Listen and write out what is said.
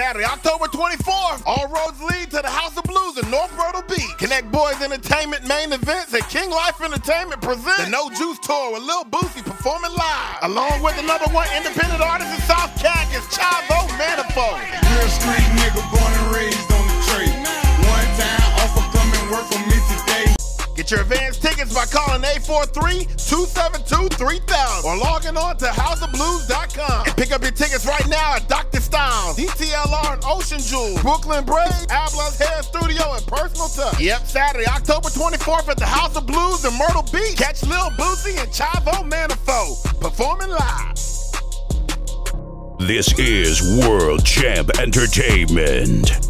Saturday, October 24th, all roads lead to the House of Blues in North Myrtle Beach. Connect Boys Entertainment main events and King Life Entertainment presents the No Juice Tour with Lil Boosie performing live, along with the number one independent artist in South Cactus, Chavo Manifoe. Real street nigga born and raised on the trade. One time offer come and work for me today. Get your advance tickets by calling 843-272-3000 or logging on to houseofblues.com. And pick up your tickets right now at Dr. Styles, DTLR and Ocean Jewels, Brooklyn Braids, Abla's Hair Studio, and Personal Touch. Yep, Saturday, October 24th at the House of Blues in Myrtle Beach. Catch Lil Boosie and Chavo Manifoe performing live. This is World Champ Entertainment.